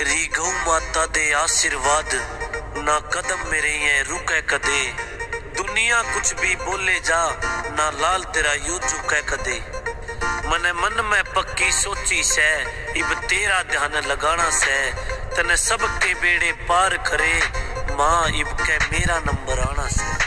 री गौ माता दे आशीर्वाद। ना कदम मेरे ये रुके कदे। दुनिया कुछ भी बोले जा, ना लाल तेरा यू चुके कदे। मने मन में पक्की सोची से, इब तेरा ध्यान लगाना से। तने सबके बेड़े पार करे, माँ इब के मेरा नंबर आना से।